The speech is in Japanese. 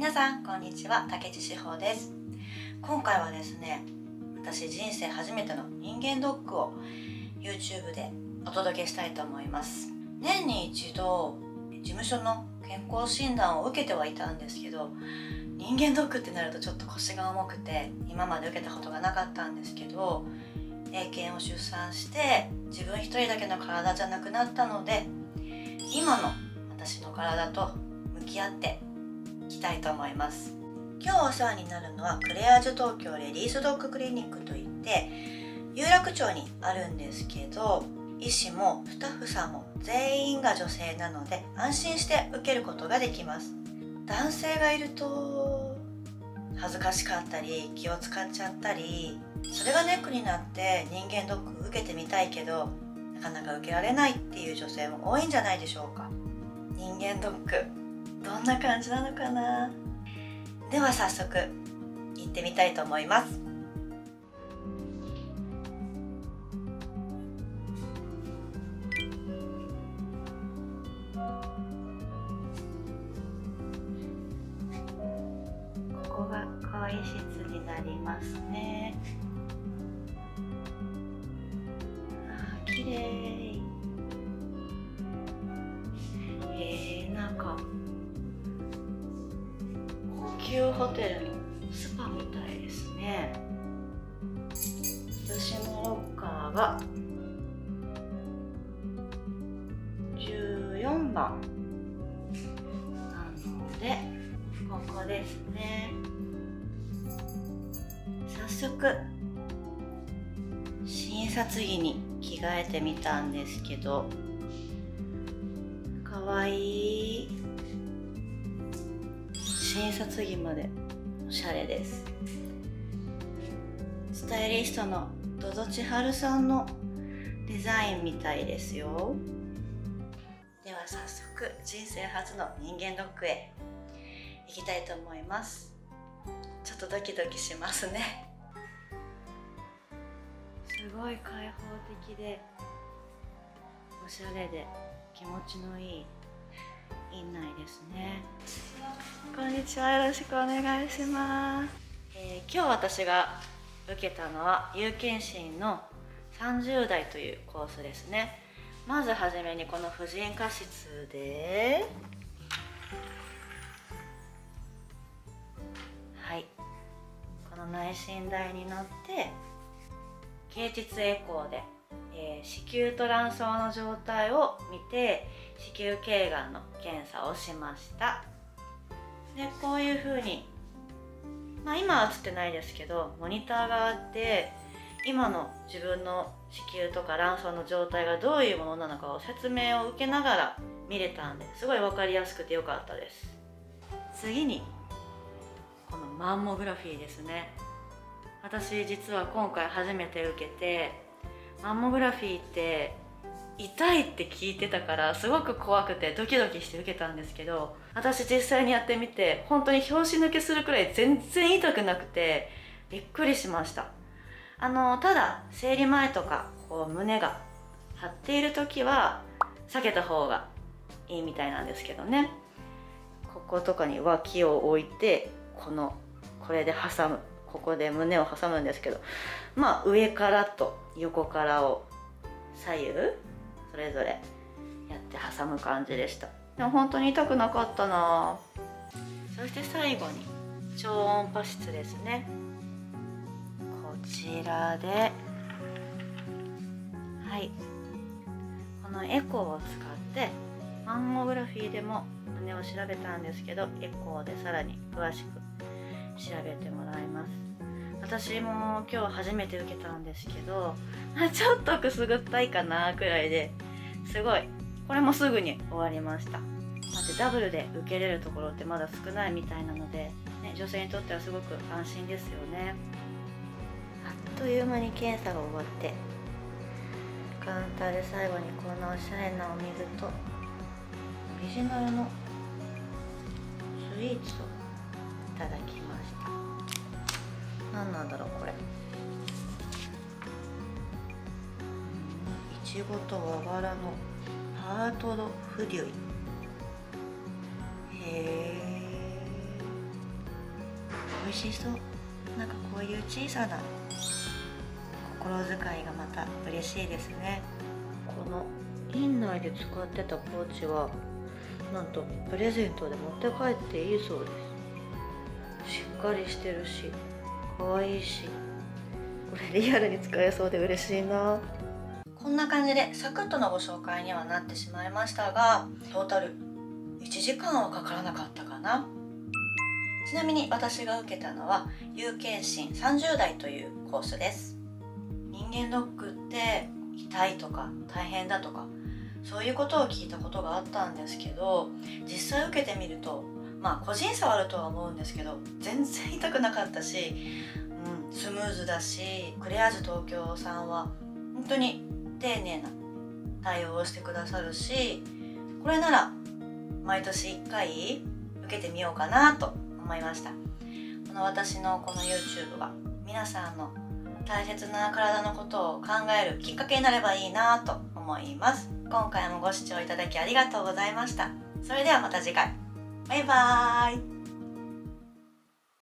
皆さんこんにちは。竹地志保です。今回はですね私人生初めての人間ドックを YouTube でお届けしたいと思います。年に一度事務所の健康診断を受けてはいたんですけど人間ドックってなるとちょっと腰が重くて今まで受けたことがなかったんですけど英検を出産して自分一人だけの体じゃなくなったので今の私の体と向き合ってきたいと思います。今日お世話になるのはクレアージュ東京レディースドッグクリニックといって有楽町にあるんですけど医師もスタッフさんも全員が女性なので安心して受けることができます。男性がいると恥ずかしかったり気を使っちゃったりそれがネックになって人間ドック受けてみたいけどなかなか受けられないっていう女性も多いんじゃないでしょうか。人間ドック。どんな感じなのかな？では早速行ってみたいと思います。ここが更衣室になりますね。あ綺麗。級ホテルのスパみたいですね。私のロッカーが14番。なのでここですね。早速診察着に着替えてみたんですけどかわいい。診察着までおしゃれです。スタイリストのドド千春さんのデザインみたいですよ。では早速人生初の人間ドックへ行きたいと思います。ちょっとドキドキしますね。すごい開放的でおしゃれで気持ちのいい院内ですね。こんにちは。よろしくお願いします、えー今日私が受けたのは有検診の30代というコースですね。まずはじめにこの婦人科室ではい。この内診台に乗って経腟エコーで、えー子宮と卵巣の状態を見て子宮頸がんの検査をしました。でこういう風にまあ今は映ってないですけどモニターがあって今の自分の子宮とか卵巣の状態がどういうものなのかを説明を受けながら見れたんですごい分かりやすくてよかったです。次にこのマンモグラフィーですね。私実は今回初めて受けてマンモグラフィーって痛いって聞いてたからすごく怖くてドキドキして受けたんですけど私実際にやってみて本当に拍子抜けするくらい全然痛くなくてびっくりしました。あのただ生理前とかこう胸が張っている時は避けた方がいいみたいなんですけどね。こことかに脇を置いてこのこれで挟むここで胸を挟むんですけどまあ上からと横からを左右それぞれやって挟む感じでした。でも本当に痛くなかったな。そして最後に超音波室ですね。こちらではい。このエコーを使ってマンモグラフィーでも胸を調べたんですけどエコーでさらに詳しく調べてもらいます。私も今日初めて受けたんですけど ちょっとくすぐったいかなくらいですごい。これもすぐに終わりました。だってダブルで受けれるところってまだ少ないみたいなので、ね、女性にとってはすごく安心ですよね。あっという間に検査が終わってカウンターで最後にこんなおしゃれなお水とオリジナルのスイーツをいただきました何なんだろうこれ。いちごと和バラのハートドフデュイ。へえ美味しそう。なんかこういう小さな心遣いがまた嬉しいですね。この院内で使ってたポーチはなんとプレゼントで持って帰っていいそうです。しっかりしてるし。可愛いし。これリアルに使えそうで嬉しいな。こんな感じでサクッとのご紹介にはなってしまいましたがトータル1時間はかからなかったかな。ちなみに私が受けたのは有形診30代というコースです。人間ドックって痛いとか大変だとかそういうことを聞いたことがあったんですけど実際受けてみるとまあ個人差はあるとは思うんですけど全然痛くなかったし、うん、スムーズだしクレアーズ東京さんは本当に丁寧な対応をしてくださるしこれなら毎年1回受けてみようかなと思いました。この私のこの YouTube は皆さんの大切な体のことを考えるきっかけになればいいなと思います。今回もご視聴いただきありがとうございました。それではまた次回。バイバーイ。